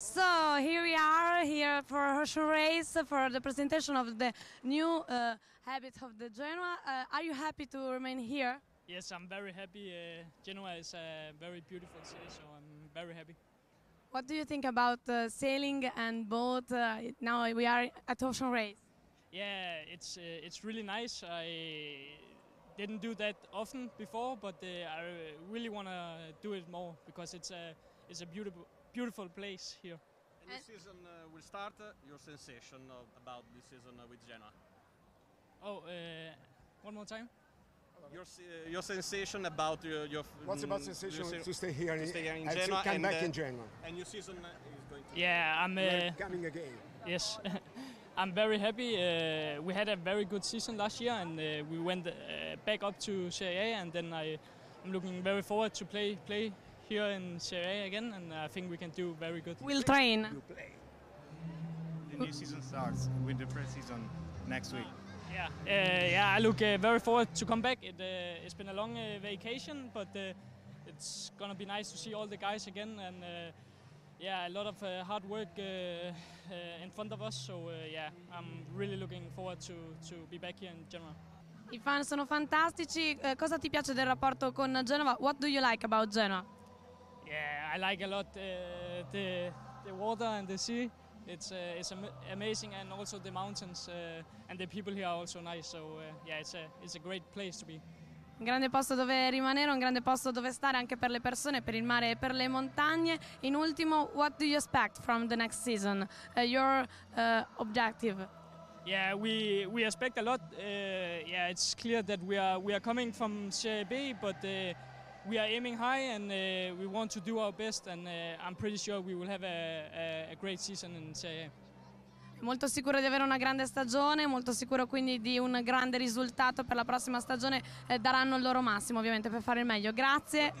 So here we are here for Horse Race for the presentation of the new uh, habit of the Genoa. Uh, are you happy to remain here? Yes, I'm very happy. Uh, Genoa is a very beautiful city, so I'm very happy. What do you think about uh, sailing and boat? Uh, now we are at Ocean Race. Yeah, it's uh, it's really nice. I didn't do that often before, but uh, I really want to do it more because it's a it's a beautiful beautiful place here. And this season uh, will start. Uh, your sensation of, about this season uh, with Genoa? Oh, uh, one more time. Your, uh, your sensation about your, your What's about mm, sensation your se- to stay here to in, stay here in and to Genoa come and, back uh, in Genoa? And your season uh, is going to. Yeah, I'm. Uh, coming again. yes, I'm very happy. Uh, we had a very good season last year, and uh, we went uh, back up to Serie A, and then I, I'm looking very forward to play play here in Serie A again, and I think we can do very good. We'll train. You play. The new season starts with the pre-season next week. Yeah, uh, yeah. I look uh, very forward to come back. It, uh, it's been a long uh, vacation, but uh, it's gonna be nice to see all the guys again, and uh, yeah, a lot of uh, hard work uh, uh, in front of us. So uh, yeah, I'm really looking forward to to be back here in Genoa. I fan sono fantastici. Eh, cosa ti piace del rapporto con Genova? What do you like about Genoa? Yeah, I like a lot uh, the the water and the sea. It's uh, it's am- amazing, and also the mountains uh, and the people here are also nice. So uh, yeah, it's a it's a great place to be. Un grande posto dove rimanere, un grande posto dove stare anche per le persone, per il mare e per le montagne. In ultimo, what do you expect from the next season? Uh, your uh, objective? Yeah, we we expect a lot. Uh, yeah, it's clear that we are we are coming from Serie B, but uh, we are aiming high and uh, we want to do our best. And uh, I'm pretty sure we will have a, a, a great season in Serie A. Molto sicuro di avere una grande stagione, molto sicuro quindi di un grande risultato per la prossima stagione. eh, daranno il loro massimo ovviamente per fare il meglio. Grazie.